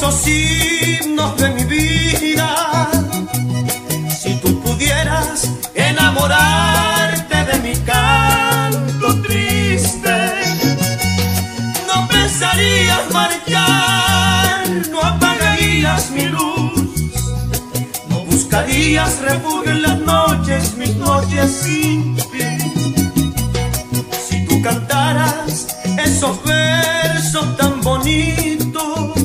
esos himnos de mi vida. Si tú pudieras enamorarte de mi canto triste, no pensarías marchar, no apagarías mi luz, no buscarías refugio en las noches, mis noches sin ti. Si tú cantaras esos versos tan bonitos,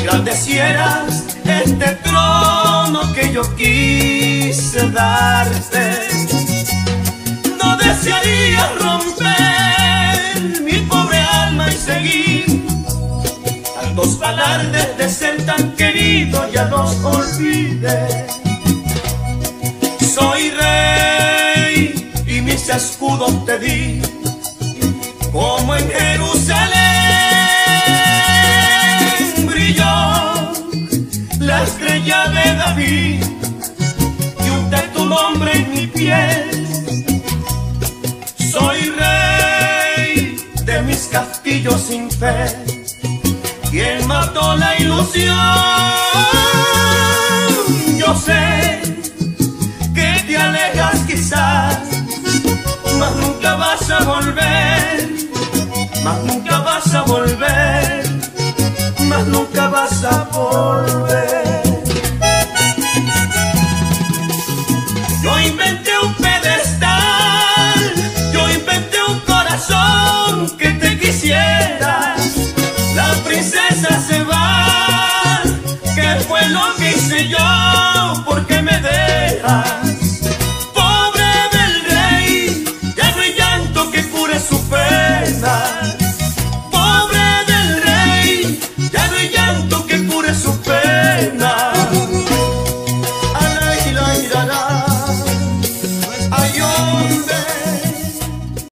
si engrandecieras este trono que yo quise darte, no desearía romper mi pobre alma y seguir tantos alardes de ser tan querido, ya los olvidé. Soy rey y mis escudos te di, como en Jerusalén Soy rey de mis castillos sin fe quien mató la ilusión. Yo sé que te alejas quizás, mas nunca vas a volver, mas nunca vas a volver, mas nunca vas a volver. Yo inventé yo, ¿por qué me dejas?